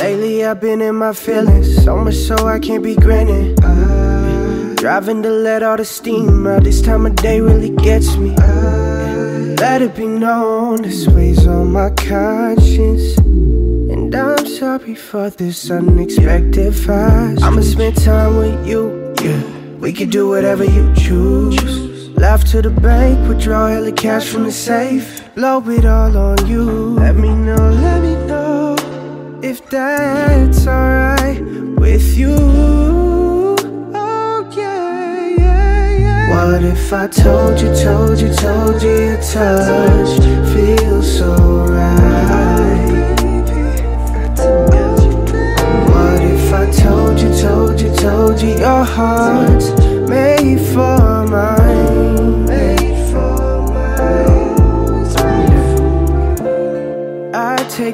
Lately I've been in my feelings, so much so I can't be grinning. Driving to let all the steam out. This time of day really gets me. Let it be known this weighs on my conscience. And I'm sorry for this unexpected fast. I'ma spend time with you, yeah. We could do whatever you choose. Laugh to the bank, withdraw all the cash from the safe. Blow it all on you. Let me know, let me know if that's alright with you. What if I told you, told you, told you your touch feels so right? What if I told you, told you, told you your heart's made for mine?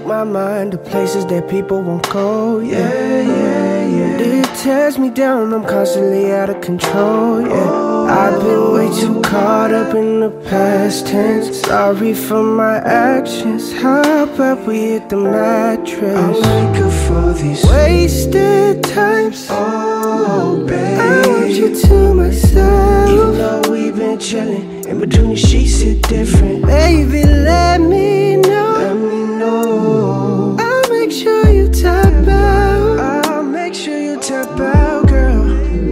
Take my mind to places that people won't go, yeah, yeah, yeah. It tears me down, I'm constantly out of control, yeah. I've been way too caught up in the past tense. Sorry for my actions. How about we hit the mattress? I wake up for these wasted times. Oh, baby. I want you to myself. Even though we've been chilling, in between the sheets, it's different. Baby, let me know. Let me know.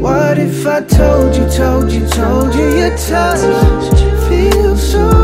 What if I told you, told you, told you your touch feels so